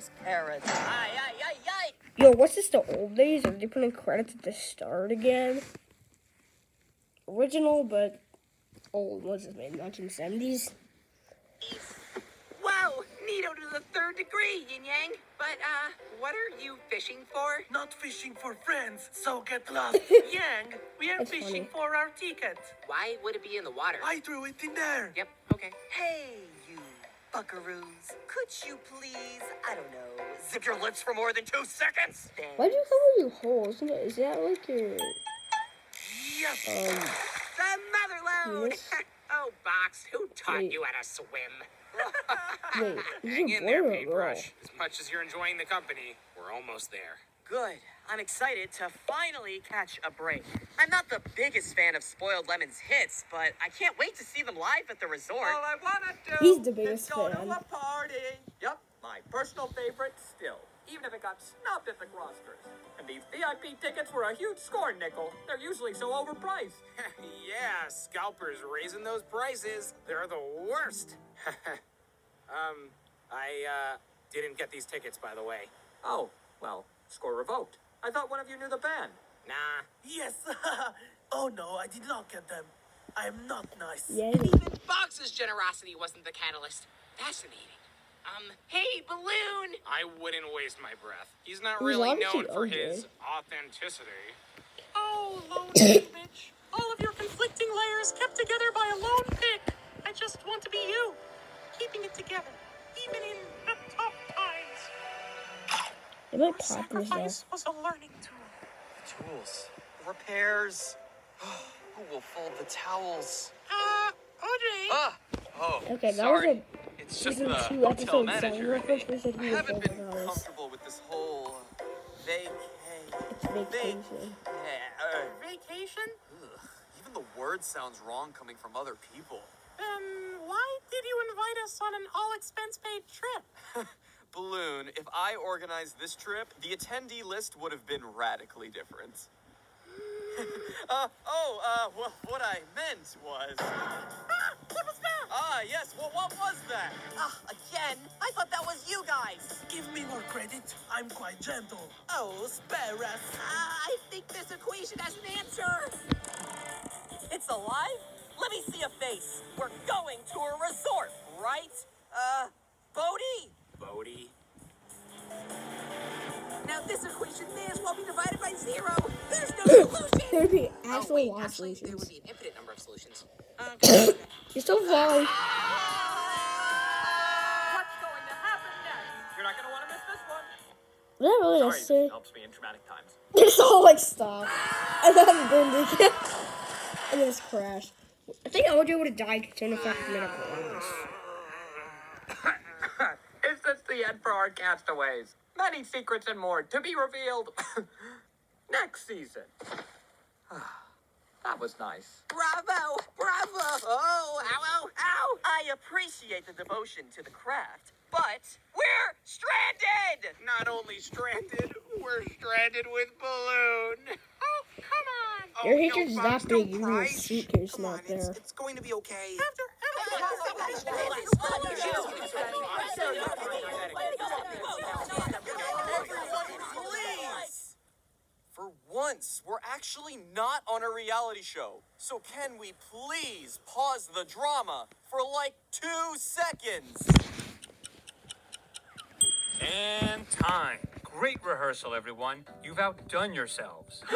Gang's paradise. Aye, aye, aye, aye. Yo, what's this? The old days? Are they putting credits at the start again? Original, but old. What's it made? 1970s. Wow, Nito to the third degree, Yin Yang. But, uh, what are you fishing for? Not fishing for friends, so get lost. Yang, we are That's fishing funny. for our ticket. Why would it be in the water? I threw it in there. Yep, okay. Hey, you buckaroos. Could you please, I don't know, zip your lips for more than two seconds? Thanks. Why'd you cover your holes? Isn't it- Is that like your Yes. um? The mother load! Yes. oh, Box, who taught Wait. you how to swim? Wait, Hang in there, or a girl? Paintbrush. As much as you're enjoying the company, we're almost there. Good. I'm excited to finally catch a break. I'm not the biggest fan of Spoiled Lemon's hits, but I can't wait to see them live at the resort. All I wanna do He's the biggest is go fan. to a party. Yep, my personal favorite still. Even if it got snubbed at the Grosters. And these VIP tickets were a huge score nickel. They're usually so overpriced. yeah, scalpers raising those prices. They're the worst. um, I, uh, didn't get these tickets, by the way. Oh, well, score revoked. I thought one of you knew the band. Nah. Yes. oh no, I did not get them. I am not nice. Yeah. Even Box's generosity wasn't the catalyst. Fascinating. Um, hey, Balloon! I wouldn't waste my breath. He's not He's really obviously known for OJ. his authenticity. Oh, lone bitch. All of your conflicting layers kept together by a lone pick. I just want to be you, keeping it together, even in the tough times. They might Your pop this sacrifice was a learning tool. Tools. Repairs. Who will fold the towels? Uh, OJ. Ah! Oh, Okay, that sorry. was a It's just season the two hotel episode manager. seven in reference. me. We said I haven't been dollars. comfortable with this whole vacay. It's vacation. Yeah, Vacation? ugh. Even the word sounds wrong coming from other people. Then why did you invite us on an all expense paid trip? Balloon, if I organized this trip, the attendee list would have been radically different. uh, oh, uh, well, what I meant was. Ah, what was that? Ah, yes, well, what was that? Ah, again? I thought that was you guys. Give me more credit. I'm quite gentle. Oh, spare us. I think this equation has an answer! It's alive? Let me see a face. We're going to a resort, right? Uh, Bodie? Bodie. Now this equation may as well be divided by zero! There's no solution! There'd be Oh, actually wait, a lot of oh, actually, there would be an infinite number of solutions. You're still flying. What's going to happen next? You're not gonna want to miss this one. Was that really necessary? helps me in traumatic times. It's all like stop. And then boom, they get. And then it's crashed. I think OJ would have died to an effect medical illness. Is this the end for our castaways? Many secrets and more to be revealed next season. that was nice. Bravo! Bravo! Oh, ow, ow, ow! I appreciate the devotion to the craft, but we're stranded! Not only stranded, we're stranded with Balloon. Oh, come on! Your Oh, hatred's no, that Bugs, big, don't even cry. the suitcase Come on, not it's, there. it's going to be okay. Please! For once, we're actually not on a reality show. So can we please pause the drama for like two seconds? And time. Great rehearsal, everyone. You've outdone yourselves.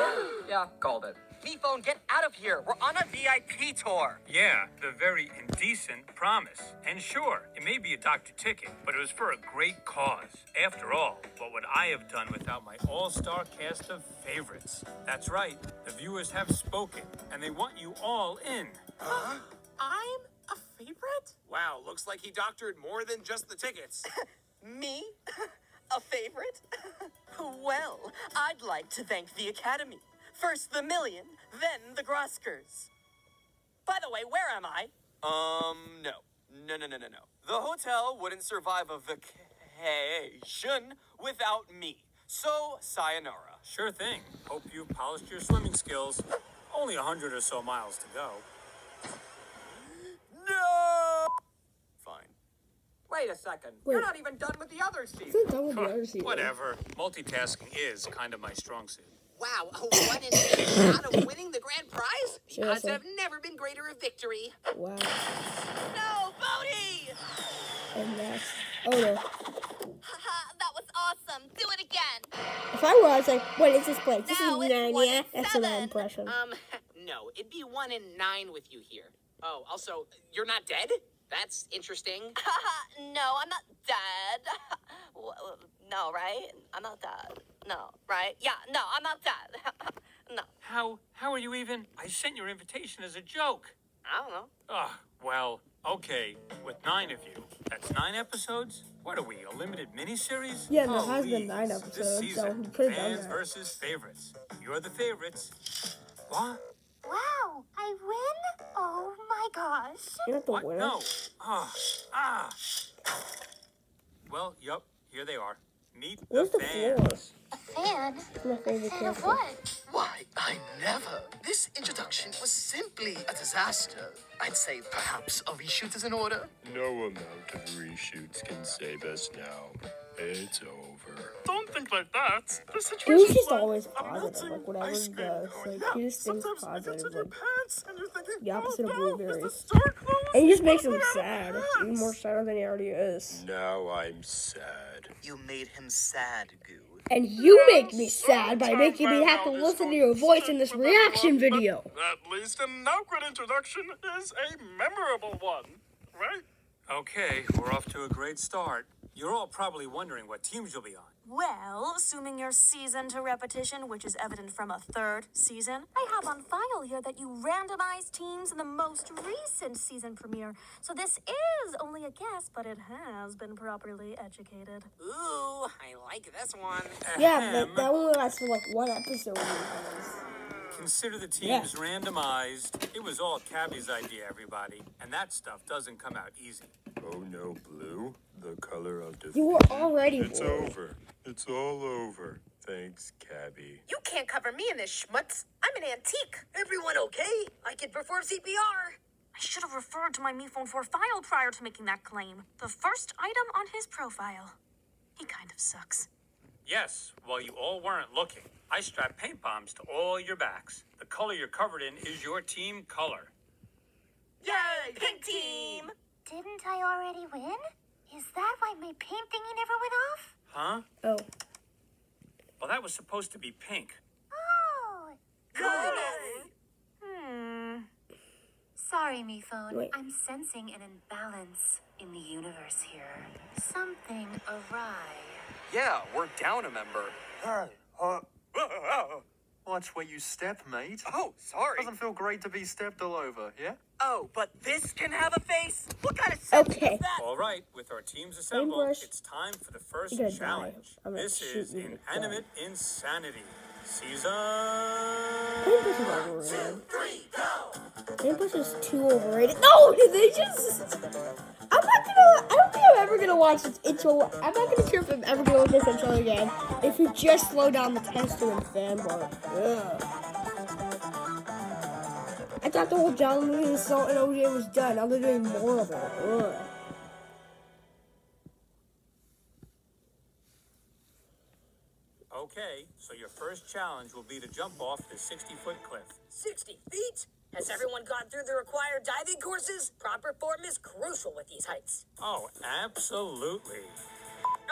Yeah, called it. MePhone, get out of here. We're on a VIP tour. Yeah, the very indecent promise. And sure, it may be a doctor ticket, but it was for a great cause. After all, what would I have done without my all star cast of favorites? That's right, the viewers have spoken, and they want you all in. Huh? I'm a favorite? Wow, looks like he doctored more than just the tickets. Me? A favorite? well, I'd like to thank the Academy. First the Million, then the Groskers. By the way, where am I? Um, no. No, no, no, no, no. The hotel wouldn't survive a vacation without me. So, sayonara. Sure thing. Hope you polished your swimming skills. Only a hundred or so miles to go. No! Fine. Wait Wait a second. Wait. You're not even done with the other season. Done with the other season. Whatever. Multitasking is kind of my strong suit. Wow, a one in eight shot of winning the grand prize? The odds Seriously. have never been greater of victory. Wow. No, Bodie! And. Oh no. Haha, that was awesome. Do it again. If I were, I was like, what is this place? This Now is Narnia. That's I impression. Um, no, it'd be one in nine with you here. Oh, also, you're not dead? That's interesting. Haha, no, I'm not dead. No, right? I'm not dead. No, right? Yeah, no, I'm not dead. no, How how are you even? I sent your invitation as a joke. I don't know. Ah, well, okay. With nine of you, that's nine episodes. What are we? A limited miniseries? Yeah, there Oh, has been nine episodes, so season, you could've done fans that. versus favorites. You're the favorites. What? Wow, I win? Oh my gosh. You're not the What? winner. No. Ah. Ah. Well, yep. Here they are. Meet Where's the the fans. floors? A fan? It's my favorite Fan character. of what? Why, I never. This introduction was simply a disaster. I'd say perhaps a reshoot is in order. No amount of reshoots can save us now. It's over. Don't think like that. The He was situation's just like, always I'm positive, melting like whatever he does. Like yeah, he just thinks sometimes it gets positive. Like pants and you're thinking, the opposite oh, of no, is blueberries. the? And he just makes him What's going on sad. Even more sadder than he already is. Now I'm sad. You made him sad, Goo. And you make me sad by making me have to listen to your voice in this reaction video. At least an now great introduction is a memorable one, right? Okay, we're off to a great start. You're all probably wondering what teams you'll be on. Well, assuming you're seasoned to repetition, which is evident from a third season, I have on file here that you randomized teams in the most recent season premiere. So this is only a guess, but it has been properly educated. Ooh, I like this one. Yeah, but that only lasted for like one episode. Consider the teams randomized. It was all Cabby's idea, everybody. And that stuff doesn't come out easy. Oh no, blue. The color of defeat. You were already It's bored. over. It's all over. Thanks, Cabby. You can't cover me in this schmutz. I'm an antique. Everyone okay? I can perform CPR. I should have referred to my MePhone4 file prior to making that claim. The first item on his profile. He kind of sucks. Yes, while you all weren't looking, I strapped paint bombs to all your backs. The color you're covered in is your team color. Yay, pink team! Didn't I already win? Is that why my paint thingy never went off? Huh? Oh, Well, that was supposed to be pink. Oh. Hmm. Sorry, MePhone. Wait. I'm sensing an imbalance in the universe here. Something awry. Yeah, we're down a member. Hey, uh, watch where you step, mate. Oh, sorry. Doesn't feel great to be stepped all over, yeah? Oh, but this can have a face? What kind of sense Okay. is that? All right, with our teams assembled, Paintbrush. it's time for the first You're gonna die. challenge. This is you to. Inanimate Insanity. Season. Paintbrush is overrated. Paintbrush is too overrated. No, did they just? I'm not gonna. I don't think I'm ever gonna watch this intro. I'm not gonna care if I'm ever gonna watch this intro again. If you just slow down the tester and fanboy. Ugh. I thought the whole John Lee Salt and OJ was done. Now they're doing more of it. Ugh. Okay, so your first challenge will be to jump off the 60 foot cliff. 60 feet? Has everyone gone through the required diving courses? Proper form is crucial with these heights. Oh, absolutely.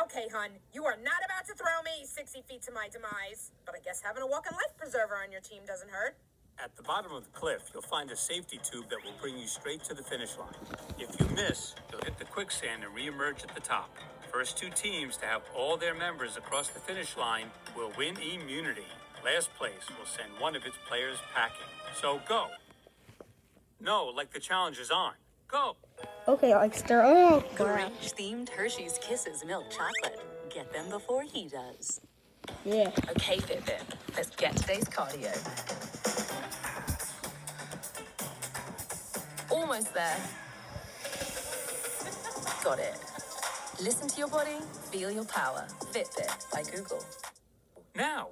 Okay, hun, you are not about to throw me 60 feet to my demise. But I guess having a walking life preserver on your team doesn't hurt. At the bottom of the cliff, you'll find a safety tube that will bring you straight to the finish line. If you miss, you'll hit the quicksand and reemerge at the top. First two teams to have all their members across the finish line will win immunity. Last place will send one of its players packing. So go. No, like the challenge is on. Go. Okay, like stir. Oh, crap. Grinch themed Hershey's Kisses milk chocolate. Get them before he does. Yeah. Okay, Fitbit, let's get today's cardio. Almost there. Got it. Listen to your body, feel your power. Fitbit by Google. Now.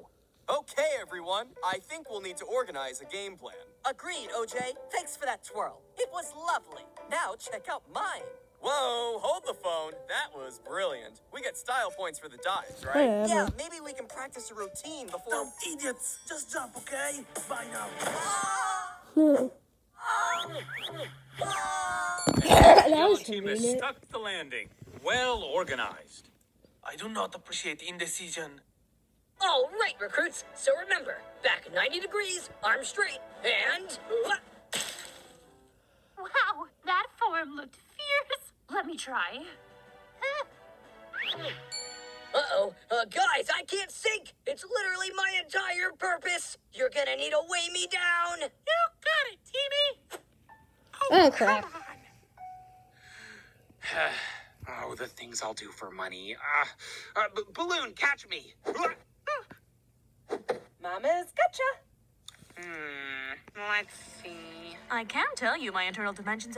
Okay, everyone. I think we'll need to organize a game plan. Agreed, OJ. Thanks for that twirl. It was lovely. Now check out mine. Whoa, hold the phone. That was brilliant. We get style points for the dives, right? Whatever. Yeah, maybe we can practice a routine before. Dumb idiots! Just jump, okay? Bye now. that Yellow was team has stuck the landing. Well organized. I do not appreciate indecision. All right, recruits. So remember, back 90 degrees, arms straight, and. Wow, that form looked fierce. Let me try. Uh-oh. Uh, guys, I can't sink. It's literally my entire purpose. You're gonna need to weigh me down. You got it, Teamy. Oh crap. oh, the things I'll do for money. Ah, uh, b- balloon, catch me. Mama's gotcha. Hmm. Let's see. I can tell you my internal dimensions